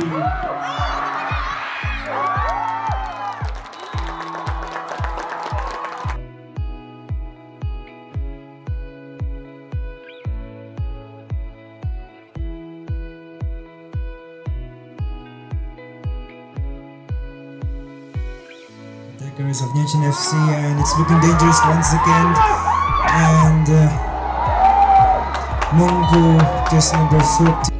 Attackers of Nianchen FC and it's looking dangerous once again. And uh, Mungu, just number 14.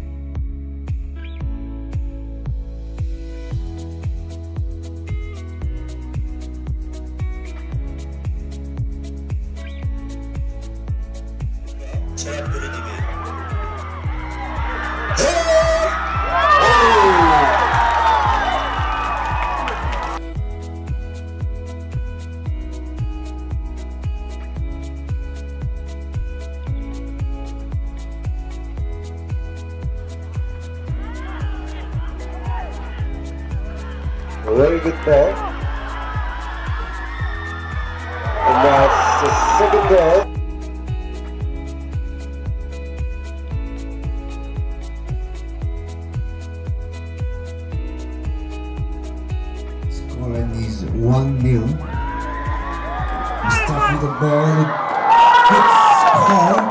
very good ball. And that's the second goal. Scoreline is 1 0. Mustafi with the ball. Quick call.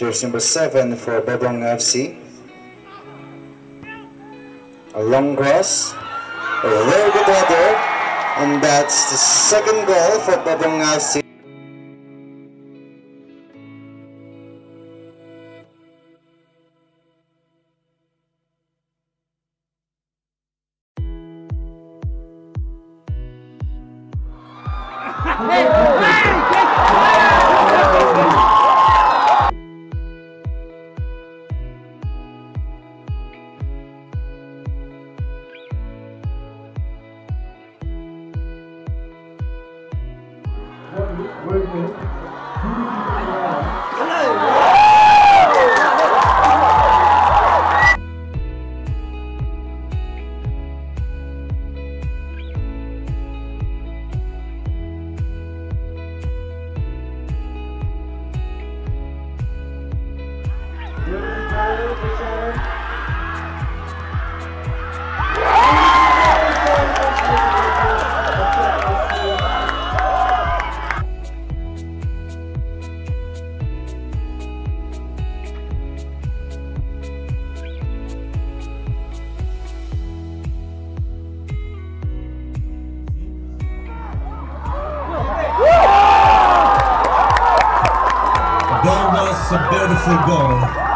Jersey number seven for Bobong FC. A long cross, a very good header, and that's the second goal for Bobong FC. A beautiful goal.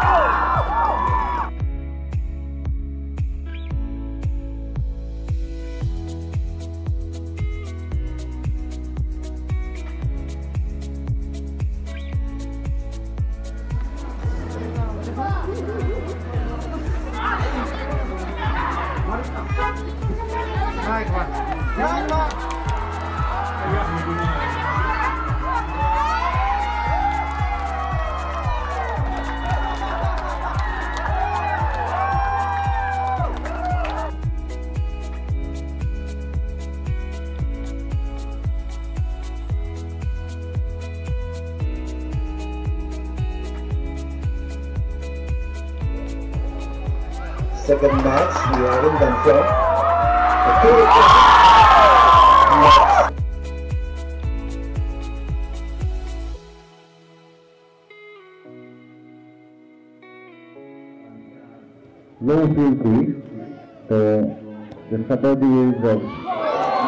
second match we are in Bangkok. The two low field quiz. So the strategy is uh,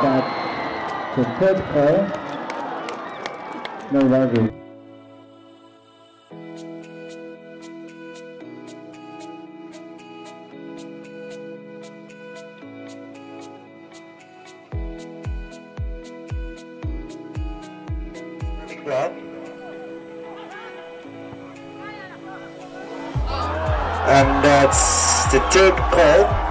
that to set a no rivalry. Club. And that's the third call